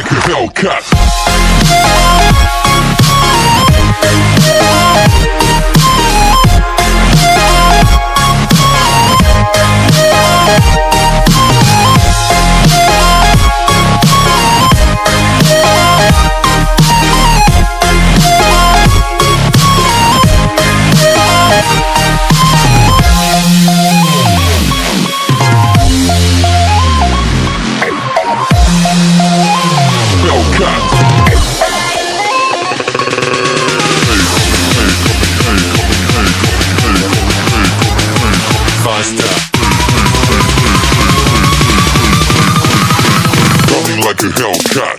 like a Hellcat. Like a Hellcat.